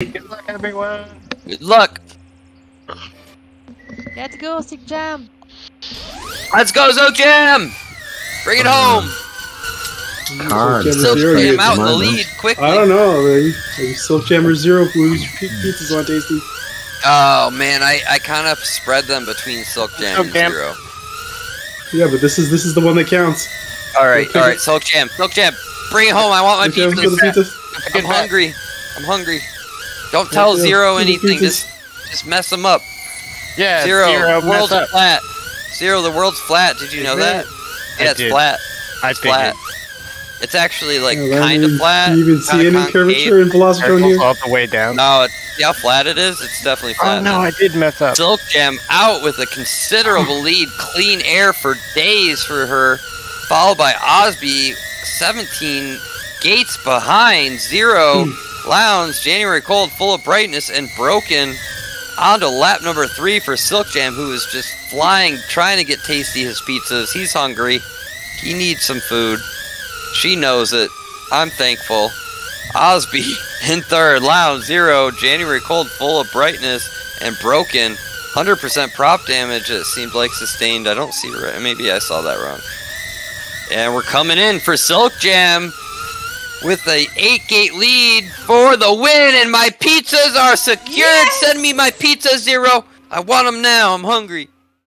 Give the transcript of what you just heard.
Good luck, everyone. Good luck. Let's go, Sick Jam. Let's go, Zoe Jam. Bring it uh, home. God. Silk Silk Zero, Jam you- out in the lead quickly. I don't know. Maybe, maybe Silk Jammer Zero Blues pizzas on tasty. Oh man, I, I kind of spread them between Silk Jam and Jam. Zero. Yeah, but this is this is the one that counts. All right, all right, Silk Jam, Silk Jam, bring it home. I want my Okay, let's go to pizzas. I'm hungry. I'm hungry. Don't tell Zero let's do the anything. Just just mess them up. Yeah, Zero, zero. the world's up. flat. Zero, the world's flat. Did you know Is that? it? Yeah, I it's did. flat. I It's flat. It's actually like Yeah, kind of flat. Do you even see any concave. curvature in VelociDrone here? all the way down. No, it's, see how flat it is? It's definitely oh, flat. Oh no, now. I did mess up. Silk Jam out with a considerable lead. Clean air for days for her. Followed by Osby, 17 gates behind. Zero. Hmm. Lounge, January Cold, full of brightness, and broken. On to lap number three for Silk Jam, who is just flying, trying to get Tasty his pizzas. He's hungry. He needs some food. She knows it. I'm thankful. Osby in third, Lounge zero, January Cold full of brightness and broken. 100% prop damage, it seemed like sustained. I don't see right. Maybe I saw that wrong. And we're coming in for Silk Jam with a 8 gate lead for the win. And my pizzas are secured. Send me my pizza zero. I want them now. I'm hungry.